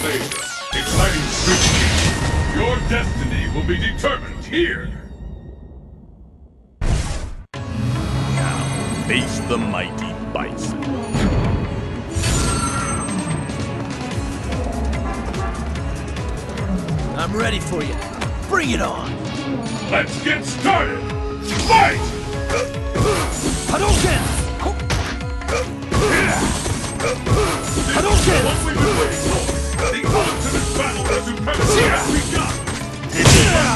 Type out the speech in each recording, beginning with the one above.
of Asia. Exciting street Your destiny will be determined here. Now, face the mighty bison. I'm ready for you. Bring it on! Let's get started! Fight! Hadouken! Hadouken!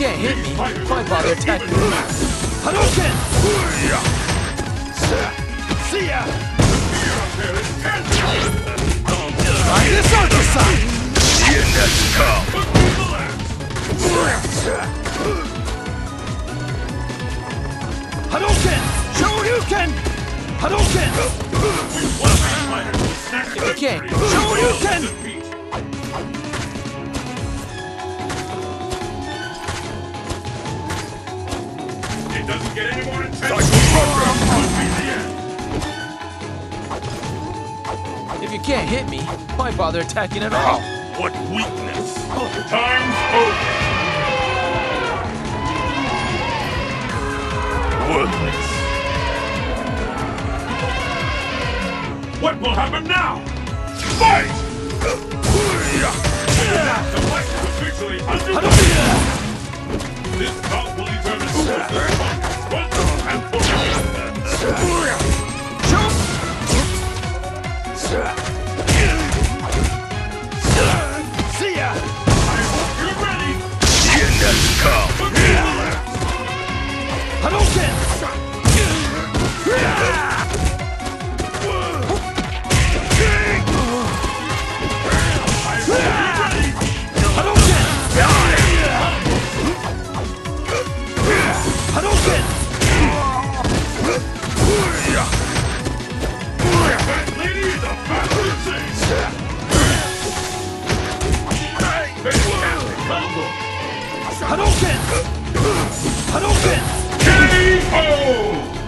can't hit me, why bother attacking me? Hadouken! See ya! Try this other side! Look to the left! Hadouken! Shoryuken! Hadouken! One of get any more intense. Could be the end. If you can't hit me, why bother attacking at all? Oh, what weakness! Time's over. Worthless! What will happen now? Fight! The fight is officially underway. Hadouken! This come! I don't the combo. Hadouken! Hadouken! K.O.